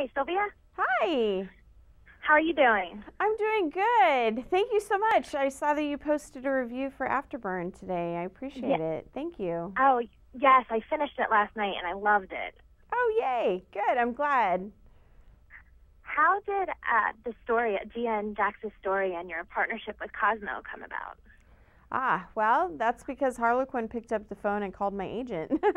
Hi, Sylvia. Hi. How are you doing? I'm doing good. Thank you so much. I saw that you posted a review for Afterburn today. I appreciate Yeah. it. Thank you. Oh, yes, I finished it last night and I loved it. Oh, yay. Good. I'm glad. How did uh, the story, Gia and Jax's story, and your partnership with Cosmo come about? Ah, well, that's because Harlequin picked up the phone and called my agent.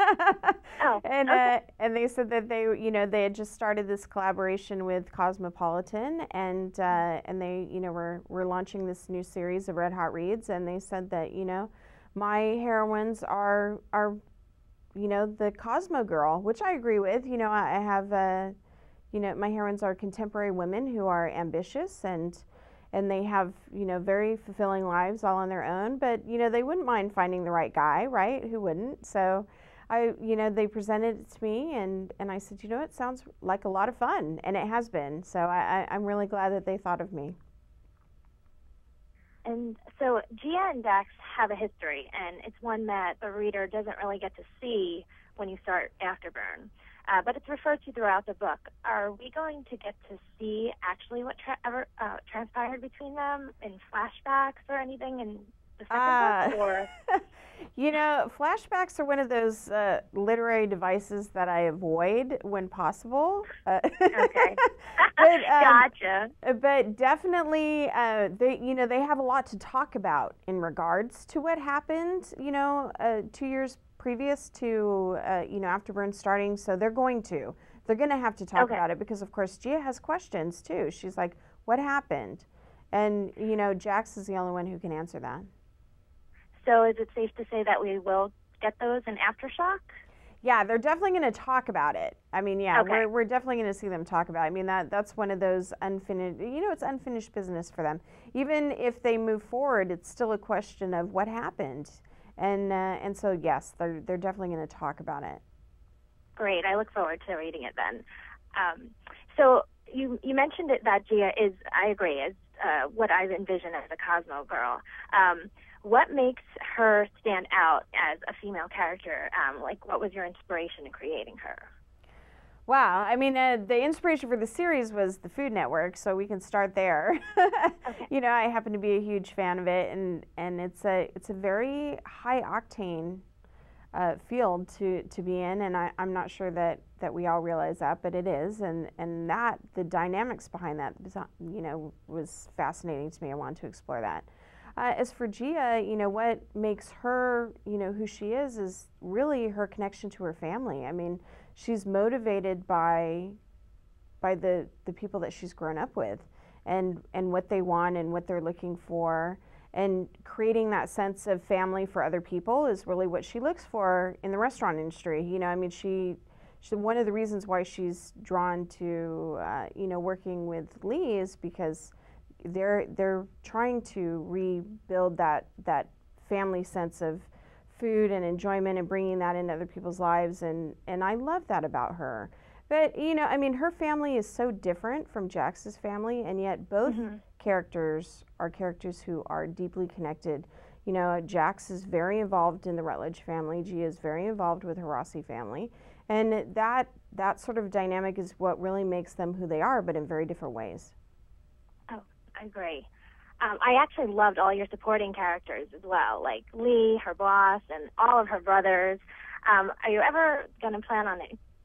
Oh, and okay. uh, and they said that they, you know, they had just started this collaboration with Cosmopolitan, and uh, and they, you know, were were launching this new series of Red Hot Reads, and they said that, you know, my heroines are are, you know, the Cosmo girl, which I agree with. You know, I, I have, uh, you know, my heroines are contemporary women who are ambitious and and they have you know very fulfilling lives all on their own but you know they wouldn't mind finding the right guy right? Who wouldn't? So i you know they presented it to me and and i said you know it sounds like a lot of fun and it has been. So i, I i'm really glad that they thought of me. And so Gia and Jax have a history, and it's one that the reader doesn't really get to see when you start Afterburn. Uh, but it's referred to throughout the book. Are we going to get to see actually what tra- ever, uh, transpired between them in flashbacks or anything in the second Ah. book? Or you know flashbacks are one of those uh, literary devices that i avoid when possible uh, okay, but, um, gotcha. Uh, but definitely uh, they you know they have a lot to talk about in regards to what happened you know uh, two years previous to uh, you know afterburn starting so they're going to they're going to have to talk Okay. about it because of course gia has questions too she's like what happened and you know jax is the only one who can answer that So is it safe to say that we will get those in Aftershock? Yeah, they're definitely going to talk about it. I mean, yeah, Okay. we're, we're definitely going to see them talk about it. I mean, that that's one of those unfinished, you know, it's unfinished business for them. Even if they move forward, it's still a question of what happened. And uh, and so yes, they're they're definitely going to talk about it. Great. I look forward to reading it then. Um, so you you mentioned it that Gia is I agree is uh, what I envision as a Cosmo girl. Um, what makes her stand out as a female character? Um, like, what was your inspiration in creating her? Wow, I mean, uh, the inspiration for the series was the Food Network, so we can start there. Okay. You know, I happen to be a huge fan of it, and, and it's a it's a very high octane uh, field to, to be in, and I, I'm not sure that, that we all realize that, but it is, and, and that the dynamics behind that, you know, was fascinating to me. I wanted to explore that. Uh, as for Gia, you know, what makes her, you know, who she is, is really her connection to her family. I mean, she's motivated by by the the people that she's grown up with and and what they want and what they're looking for. And creating that sense of family for other people is really what she looks for in the restaurant industry. You know i mean she, she one of the reasons why she's drawn to uh, you know working with Lei is because they're they're trying to rebuild that that family sense of food and enjoyment and bringing that into other people's lives and and I love that about her. But you know, I mean her family is so different from Jax's family and yet both Mhm. characters are characters who are deeply connected. You know, Jax is very involved in the Rutledge family. Gia is very involved with her Rossi family. And that that sort of dynamic is what really makes them who they are, but in very different ways. Oh, I agree. Um, I actually loved all your supporting characters as well, like Lei, her boss, and all of her brothers. Um, are you ever going to plan on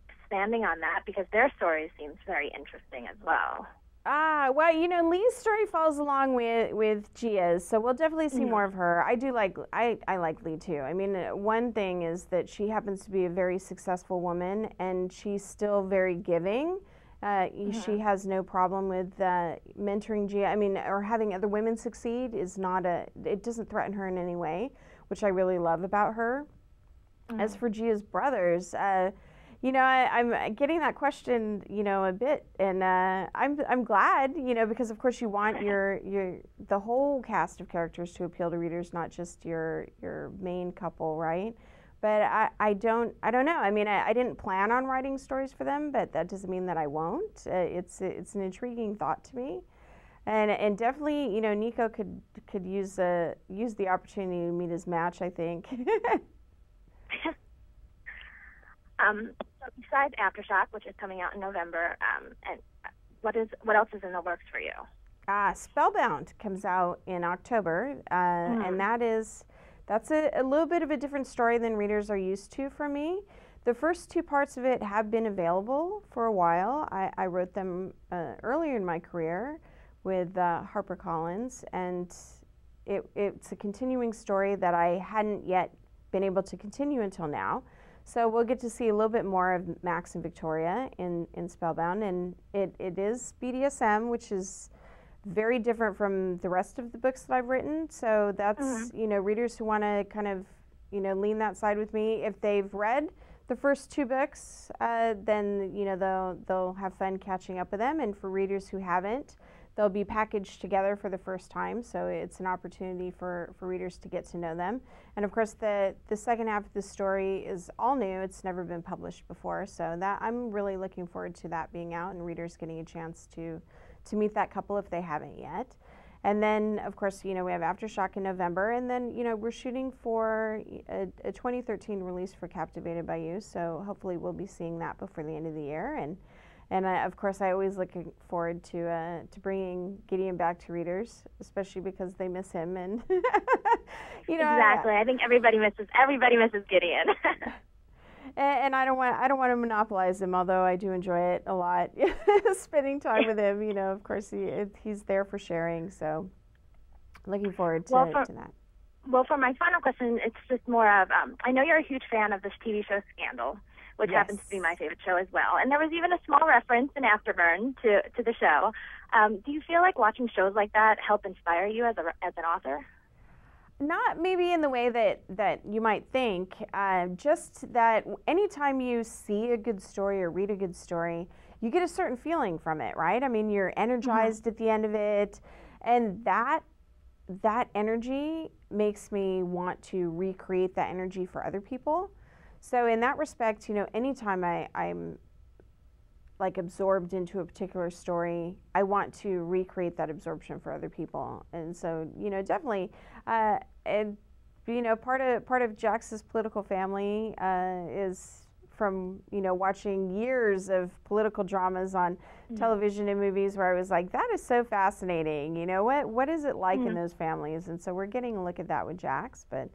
expanding on that? Because their story seems very interesting as well. Ah, well, you know, Lei's story falls along with with Gia's, so we'll definitely see Mhm. more of her. I do like I I like Lei too. I mean, uh, one thing is that she happens to be a very successful woman, and she's still very giving. Uh, y- She has no problem with uh, mentoring Gia. I mean, or having other women succeed is not a. It doesn't threaten her in any way, which I really love about her. As for Gia's brothers, uh, you know, I, I'm getting that question, you know, a bit, and uh, I'm I'm glad, you know, because of course you want your your the whole cast of characters to appeal to readers, not just your your main couple, right? But I, I don't I don't know. I mean, I, I didn't plan on writing stories for them, but that doesn't mean that I won't. Uh, it's it's an intriguing thought to me. And, and definitely, you know, Nico could could use a use the opportunity to meet his match. I think. Um, besides Aftershock, which is coming out in November, um, and what is what else is in the works for you? Uh, Spellbound comes out in October, uh, mm. and that is that's a, a, little bit of a different story than readers are used to for me. The first two parts of it have been available for a while. I, I wrote them uh, earlier in my career with uh, HarperCollins, and it, it's a continuing story that I hadn't yet been able to continue until now. So we'll get to see a little bit more of Max and Victoria in, in Spellbound, and it, it is BDSM, which is very different from the rest of the books that I've written. So that's mm-hmm. you know readers who want to kind of you know lean that side with me. If they've read the first two books, uh, then you know they'll they'll have fun catching up with them. And for readers who haven't, they'll be packaged together for the first time, so it's an opportunity for, for readers to get to know them. And of course, the, the second half of the story is all new. It's never been published before, so that I'm really looking forward to that being out and readers getting a chance to, to meet that couple if they haven't yet. And then, of course, you know, we have Aftershock in November, and then, you know, we're shooting for a, a 2013 release for Captivated by You, so hopefully we'll be seeing that before the end of the year. And and I, of course, I always look forward to uh, to bringing Gideon back to readers, especially because they miss him. And you know, exactly. I, I, think everybody misses everybody misses Gideon. and, and, I don't want I don't want to monopolize him, although I do enjoy it a lot, spending time with him. You know, of course, he he's there for sharing. So, looking forward to, well, for, to that. Well, for my final question, it's just more of um, I know you're a huge fan of this TV show Scandal which yes. happens to be my favorite show as well. And there was even a small reference in Afterburn to to the show. Um, do you feel like watching shows like that help inspire you as a as an author? Not maybe in the way that, that you might think, uh, just that anytime you see a good story or read a good story, you get a certain feeling from it, right? I mean, you're energized mm-hmm. at the end of it, and that that energy makes me want to recreate that energy for other people. So in that respect, you know, anytime I, I'm like absorbed into a particular story, I want to recreate that absorption for other people. And so, you know, definitely, uh, and you know, part of part of Jax's political family uh, is from you know watching years of political dramas on mm-hmm. television and movies where I was like, that is so fascinating. You know, what what is it like mm-hmm. in those families? And so we're getting a look at that with Jax, but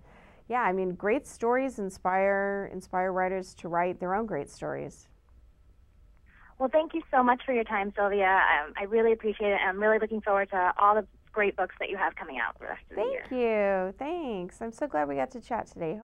yeah, I mean, great stories inspire inspire writers to write their own great stories. Well, thank you so much for your time, Sylvia. Um, I really appreciate it. I'm really looking forward to all the great books that you have coming out the rest of Thank the year. Thank you. Thanks. I'm so glad we got to chat today.